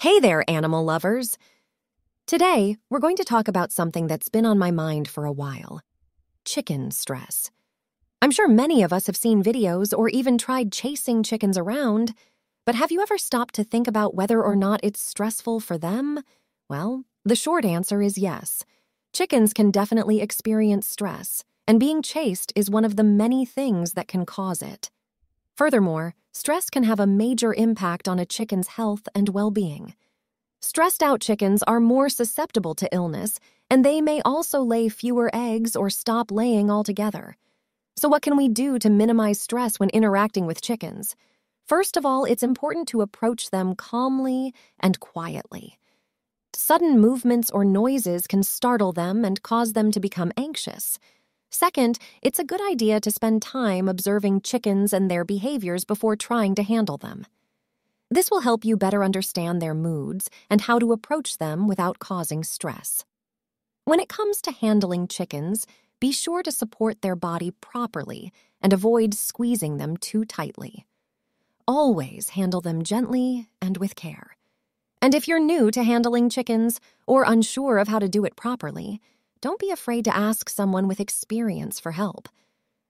Hey there, animal lovers! Today, we're going to talk about something that's been on my mind for a while chicken stress. I'm sure many of us have seen videos or even tried chasing chickens around, but have you ever stopped to think about whether or not it's stressful for them? Well, the short answer is yes. Chickens can definitely experience stress, and being chased is one of the many things that can cause it. Furthermore, stress can have a major impact on a chicken's health and well being. Stressed out chickens are more susceptible to illness, and they may also lay fewer eggs or stop laying altogether. So, what can we do to minimize stress when interacting with chickens? First of all, it's important to approach them calmly and quietly. Sudden movements or noises can startle them and cause them to become anxious. Second, it's a good idea to spend time observing chickens and their behaviors before trying to handle them. This will help you better understand their moods and how to approach them without causing stress. When it comes to handling chickens, be sure to support their body properly and avoid squeezing them too tightly. Always handle them gently and with care. And if you're new to handling chickens or unsure of how to do it properly, don't be afraid to ask someone with experience for help.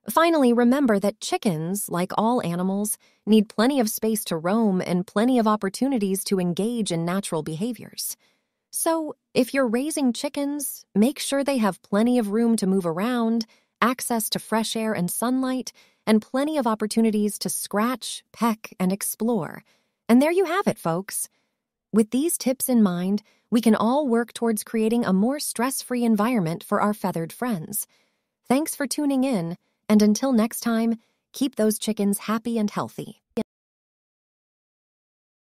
Finally, remember that chickens, like all animals, need plenty of space to roam and plenty of opportunities to engage in natural behaviors. So, if you're raising chickens, make sure they have plenty of room to move around, access to fresh air and sunlight, and plenty of opportunities to scratch, peck, and explore. And there you have it, folks. With these tips in mind, we can all work towards creating a more stress free environment for our feathered friends. Thanks for tuning in, and until next time, keep those chickens happy and healthy.